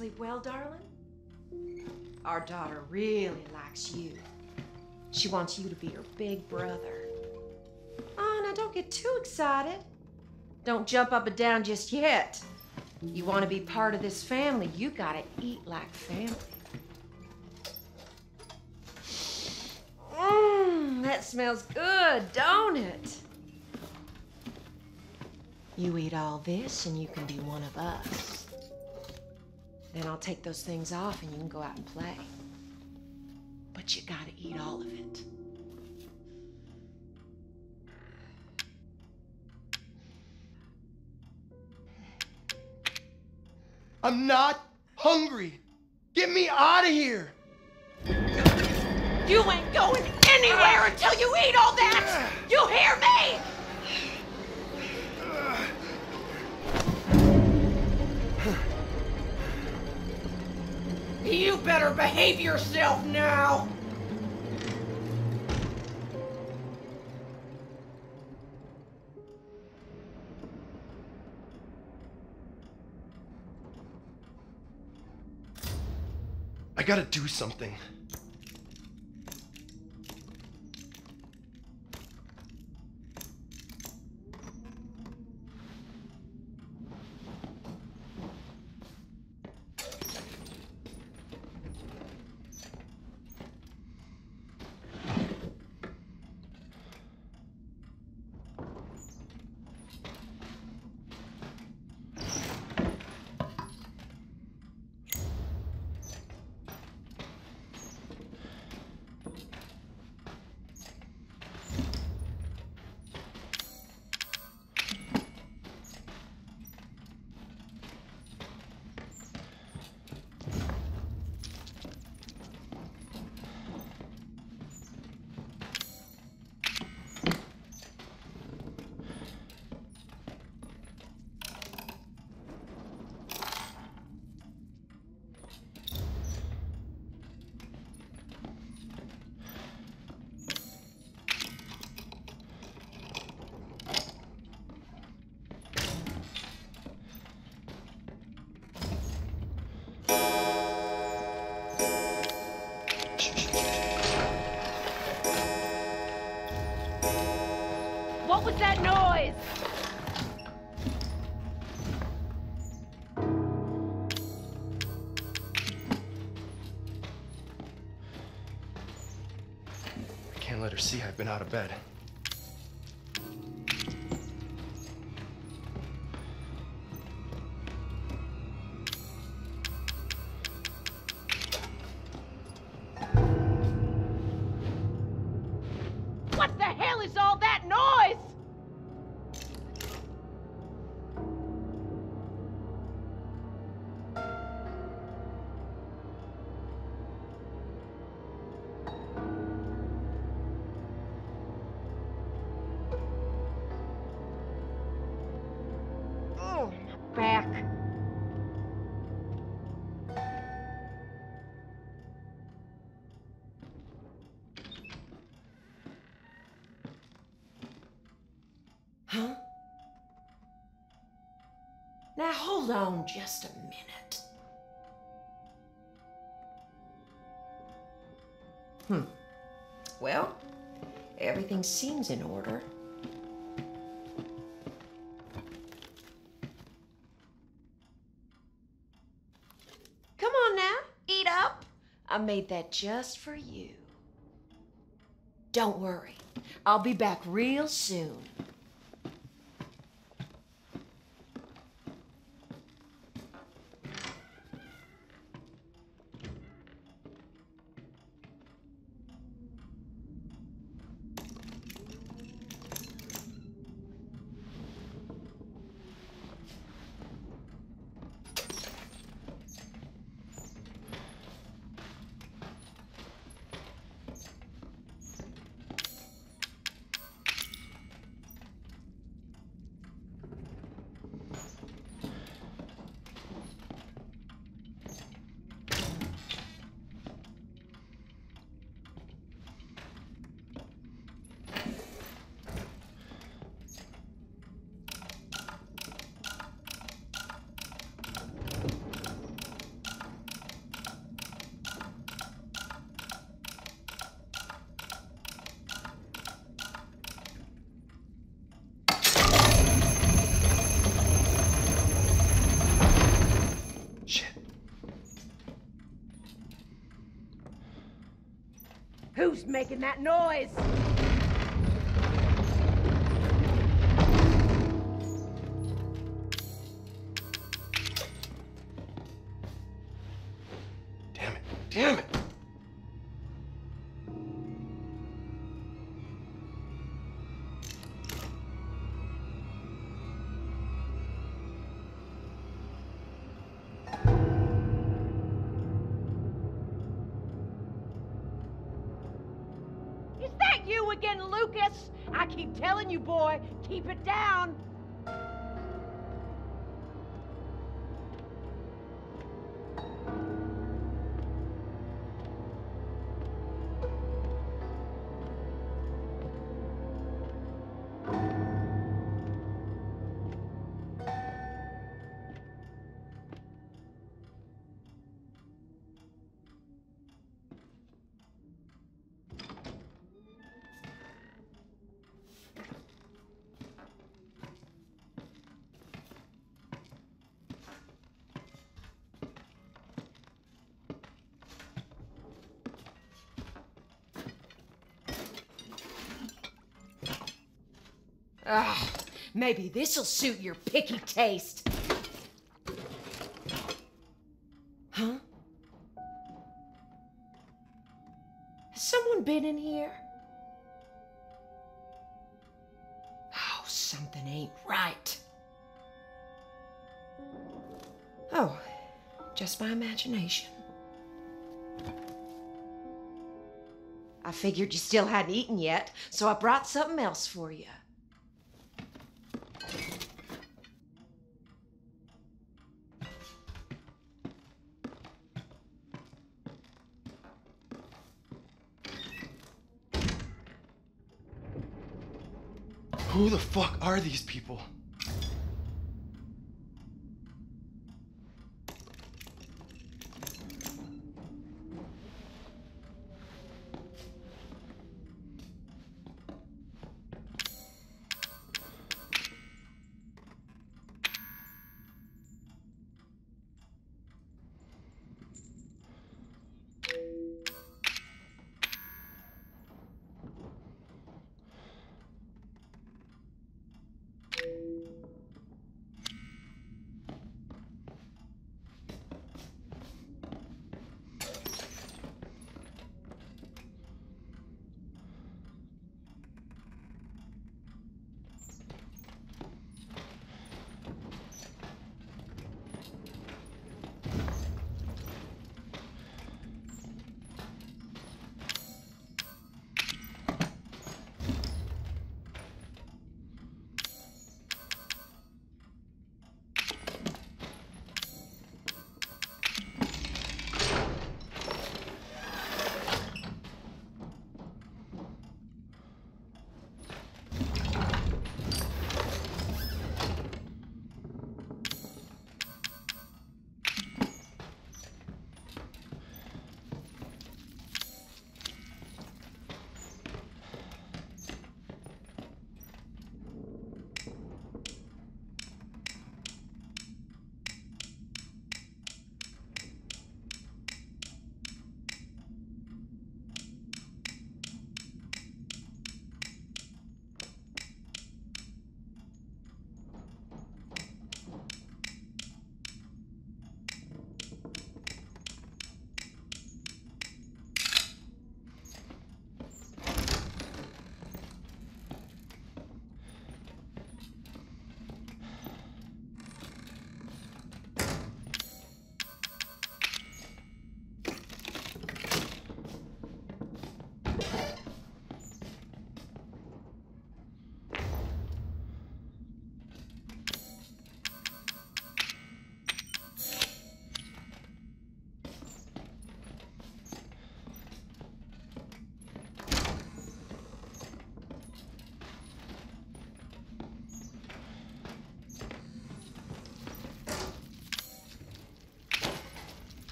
Sleep well, darling? Our daughter really likes you. She wants you to be her big brother. Oh, now don't get too excited. Don't jump up and down just yet. You want to be part of this family, you gotta eat like family. Mmm, that smells good, don't it? You eat all this and you can be one of us. Then I'll take those things off and you can go out and play. But you gotta eat all of it. I'm not hungry. Get me out of here. You ain't going anywhere until you eat all that! You hear me? Better behave yourself now! I gotta do something. See I've been out of bed. Back. Huh? Now hold on just a minute. Hmm. Well, everything seems in order. Made that just for you. Don't worry, I'll be back real soon. Who's making that noise? Damn it. Damn it. You again, Lucas? I keep telling you, boy, keep it down. Ugh, maybe this'll suit your picky taste. Huh? Has someone been in here? Oh, something ain't right. Oh, just my imagination. I figured you still hadn't eaten yet, so I brought something else for you. Who the fuck are these people?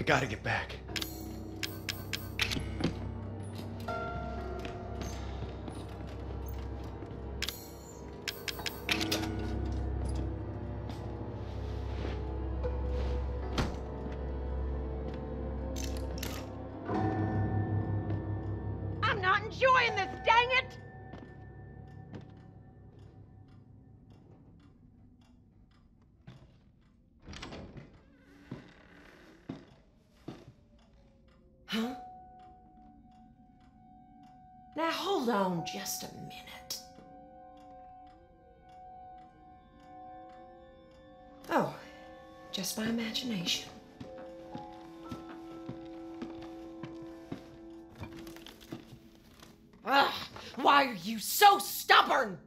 I gotta get back. Huh? Now hold on just a minute. Oh, just my imagination. Ugh, why are you so stubborn?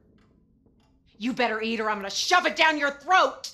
You better eat or I'm gonna shove it down your throat.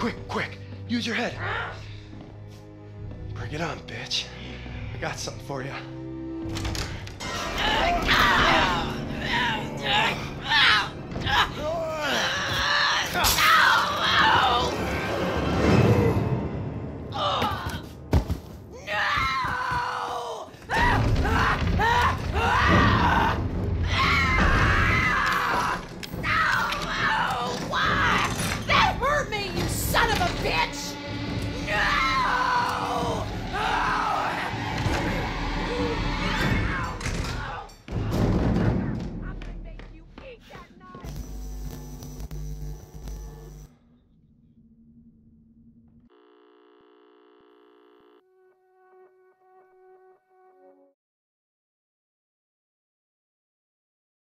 Quick, quick. Use your head. Bring it on, bitch. I got something for you.